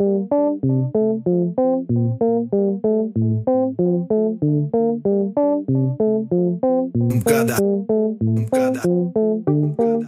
Um cada, um cada, um cada.